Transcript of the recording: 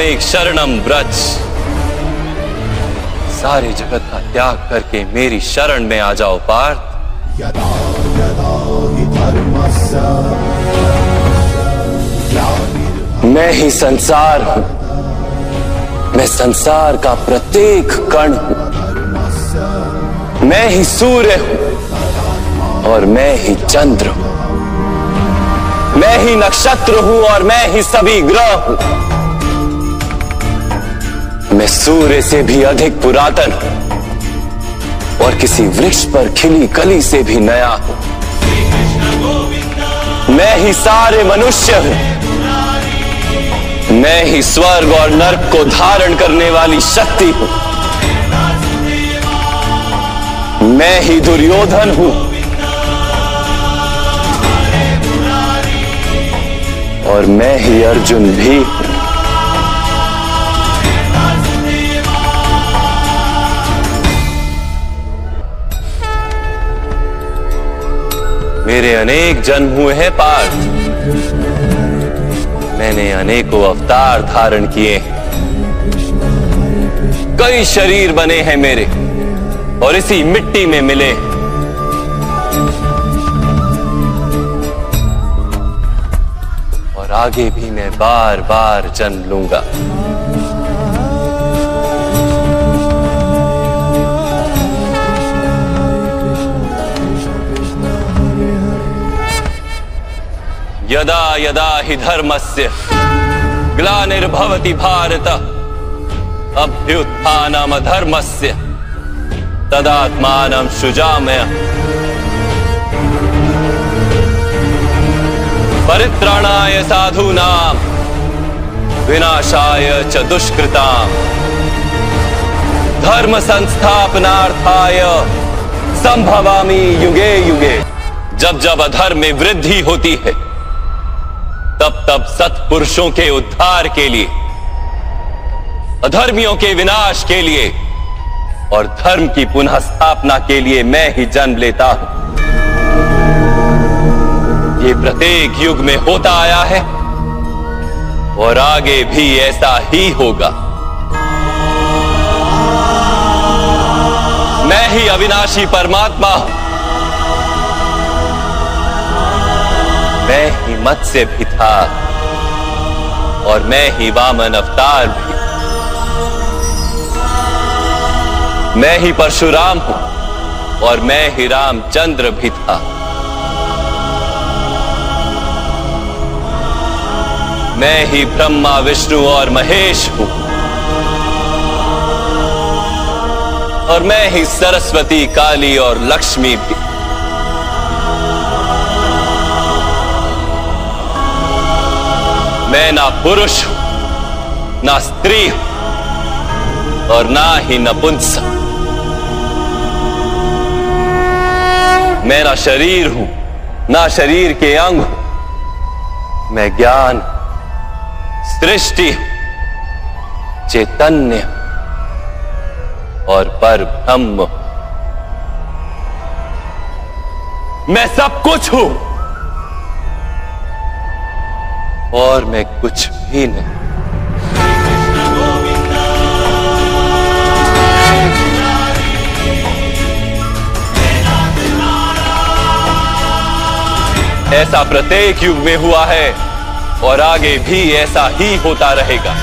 एक शरणम ब्रज। सारे जगत का त्याग करके मेरी शरण में आ जाओ, पार्थ। मैं ही संसार हूँ। मैं संसार का प्रत्येक कण हूँ। मैं ही सूर्य हूँ। और मैं ही चंद्र हूँ। मैं ही नक्षत्र हूँ और मैं ही सभी ग्रह हूँ। मैं सूर्य से भी अधिक पुरातन हूँ और किसी वृक्ष पर खिली कली से भी नया हूँ। मैं ही सारे मनुष्य हूँ। मैं ही स्वर्ग और नर्क को धारण करने वाली शक्ति हूँ। मैं ही दुर्योधन हूँ। और मैं ही अर्जुन भी हूँ। मेरे अनेक जन्म हुए हैं पार्थ मैंने अनेकों अवतार धारण किए कई शरीर बने हैं मेरे, और इसी मिट्टी में मिले और आगे भी मैं बार बार जन्म लूँगा। यदा यदा हि धर्मस्य ग्लानिर्भवति भारत धर्मस्य तदात्मानं सृजामय। परित्राणाय साधूनां, विनाशाय च दुष्कृतां। धर्म संस्थापनार्थाय संभवामी युगे युगे। जब जब अधर्म में वृद्धि होती है तब तब सत्पुरुषों के उद्धार के लिए, अधर्मियों के विनाश के लिए और धर्म की पुनः स्थापना के लिए मैं ही जन्म लेता हूँ। ये प्रत्येक युग में होता आया है और आगे भी ऐसा ही होगा। मैं ही अविनाशी परमात्मा हूँ। मैं ही मत्स्य भी था और मैं ही वामन अवतार भी। मैं ही परशुराम हूँ और मैं ही रामचंद्र भी था। मैं ही ब्रह्मा, विष्णु और महेश हूँ। और मैं ही सरस्वती, काली और लक्ष्मी भी। मैं ना पुरुष हूँ, ना स्त्री हूँ, और ना ही नपुंसक मैं ना शरीर हूँ, ना शरीर के अंग हूँ। मैं ज्ञान सृष्टि चैतन्य और पर ब्रह्म मैं सब कुछ हूँ। और मैं कुछ भी नहीं। ऐसा प्रत्येक युग में हुआ है और आगे भी ऐसा ही होता रहेगा।